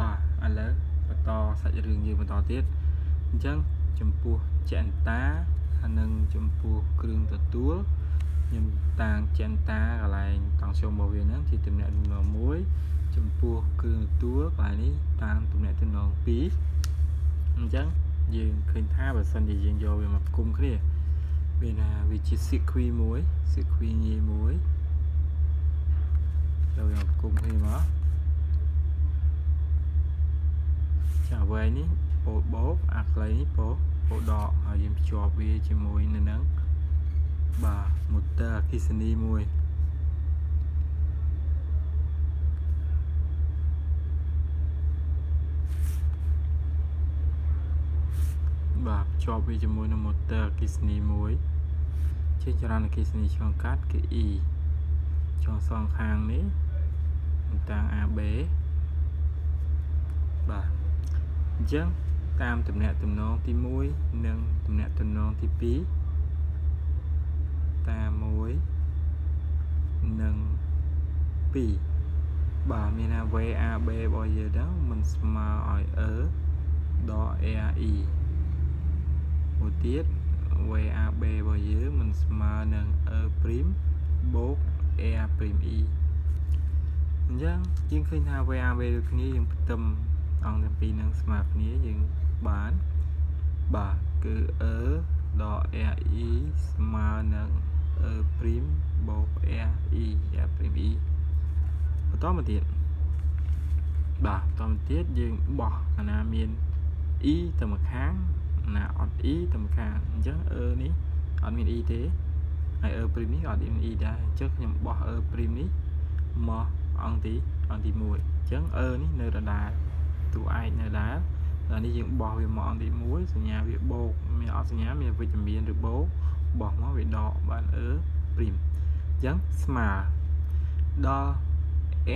បាទឥឡូវបន្តសាច់រឿងយើងបន្តទៀតអញ្ចឹងចំពោះចន្តាហើយនិងចំពោះគ្រឿងទទួលខ្ញុំតាំងចន្តាកន្លែងតង់ជុំរបស់វាហ្នឹងជាតំណែងទំនង1ចំពោះគ្រឿងទទួលកន្លែងនេះតាមតំណែងទំនង2អញ្ចឹងយើងឃើញថាបើសិនជាយើងយកវាមកផ្គុំគ្នាវាណាវាជា sequence មួយ sequence ងាយមួយចូលយកផ្គុំគ្នាមក ចាវែងនេះពោលបោកអាខ្លីនេះពោពោដកហើយយើងភ្ជាប់វាជាមួយនៅនឹងបាទ motor អគ្គិសនីមួយបាទភ្ជាប់វាជាមួយនឹង motor អគ្គិសនីមួយជាចរន្តអគ្គិសនីឆ្លងកាត់គឺ E ចុងសងខាងនេះតាំង AB បាទអ ញ្ចឹងតាមតំណាក់តំណងទី1និងតំណាក់តំណងទី2តាម1និង2បាទមានថា VAB របស់យើងហ្នឹងមិនស្មើឲ្យ E ដក AE មួយទៀត VAB របស់យើងមិនស្មើនឹង E' បូក AE អញ្ចឹងយើងឃើញថា VAB ដូចគ្នាយើងផ្ទឹម អង្គទាំងពីរនឹងស្មើគ្នាយើងបានបាទគឺ E ដក RE ស្មើនឹង E' បូក RE RE បន្តមកទៀតបាទបន្តមកទៀតយើងបោះអាណាមាន E ទៅម្ខាងណាអត់ E ទៅម្ខាងអញ្ចឹង E នេះអត់មាន E ទេហើយ E' នេះអត់មាន E ដែរអញ្ចឹងខ្ញុំបោះ E' នេះមកអង្គទីអង្គទី1អញ្ចឹង E នេះនៅដដែល តួឯកនៅដែរដល់នេះយើងបោះវាមកអង្គទី1សញ្ញាវាបូកមានអត់សញ្ញាមានវិជ្ជមានឬបូកបោះមកវាដកបានអឺព្រីមអញ្ចឹងស្មើដល់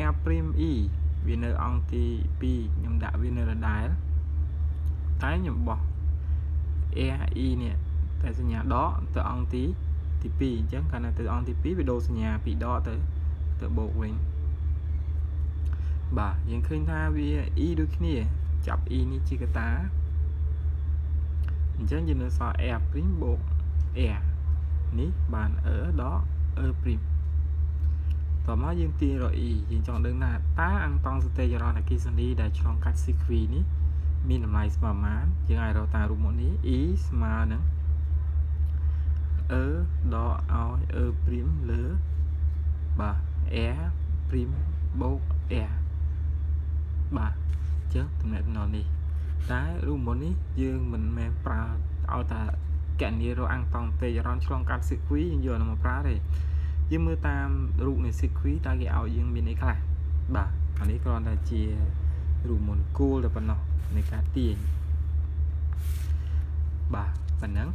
r ព្រីម e វានៅអង្គទី2ខ្ញុំដាក់វានៅដដែលតែខ្ញុំបោះ r e នេះតែសញ្ញាដកទៅអង្គទីទី2អញ្ចឹងកាលណាទៅអង្គទី2វាដូរសញ្ញាពីដកទៅទៅបូកវិញ បាទយើងឃើញថាវា e ដូចគ្នា ចាប់ e នេះជាកតាអញ្ចឹងយើងនៅសល់ r' បូក r នេះបាន e ដល់ e' តមកយើងទាញរក e យើងចង់ដឹងថាតើអង្គតង់សតេចរណអគិសនីដែលឆ្លងកាត់ស៊ីគ្វីនេះមានតម្លៃស្មើប៉ុន្មានយើងអាចរកតាមរូបមុខនេះ e ស្មើនឹង e ដល់ឲ្យ e' លើបាទ r' បូក r បាទអញ្ចឹងតំណែងនេះតែរូបមុននេះយើងមិនមែនប្រើឲ្យតែកណនីរកអង្គតង់ទេចរន្តឆ្លងកាត់ស៊ីគ្វីយើងយកមកប្រើទេយើងមើលតាមរូបនៃស៊ីគ្វីតើគេឲ្យយើងមានអីខ្លះបាទអានេះគ្រាន់តែជារូបមុនគោលតែប៉ុណ្ណោះនៃការទាញបាទប៉ុណ្ណឹង